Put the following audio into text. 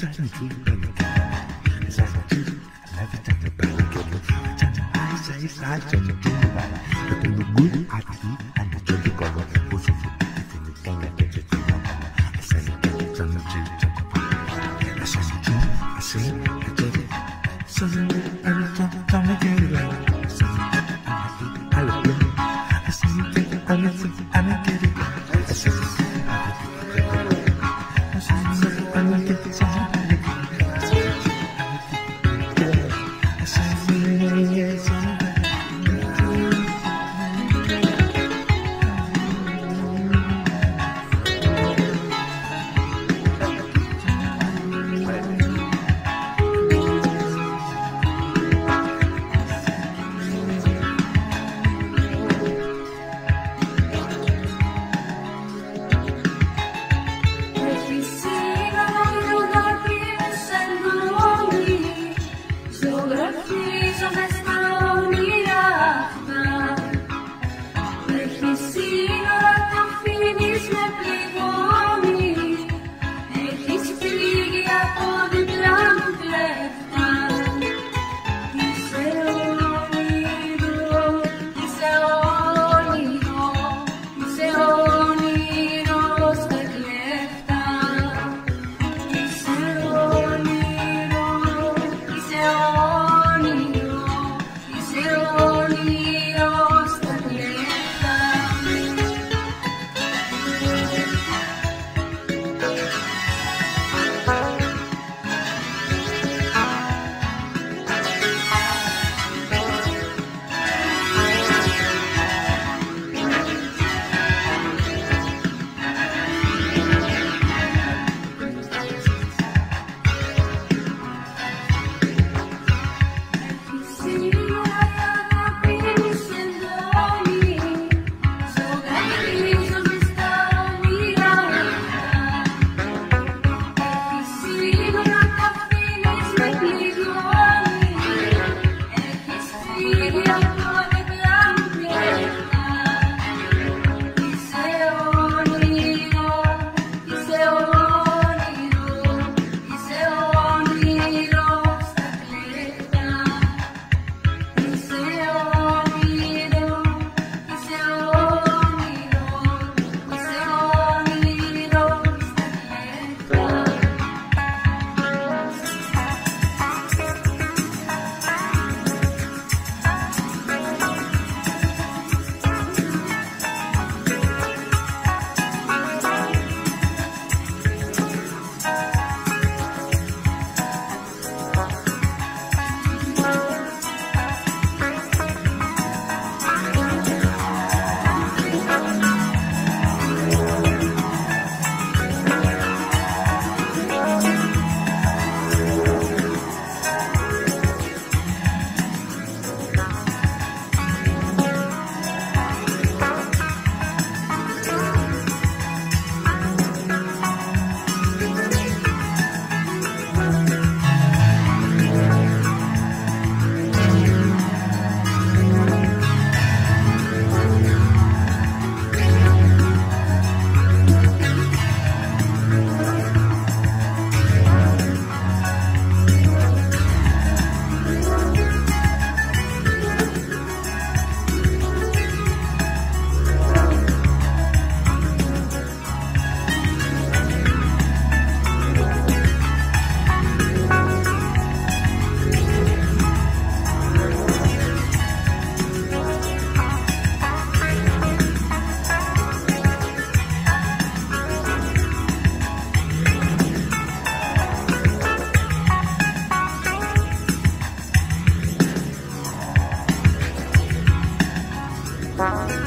I'm 你总在。Bye.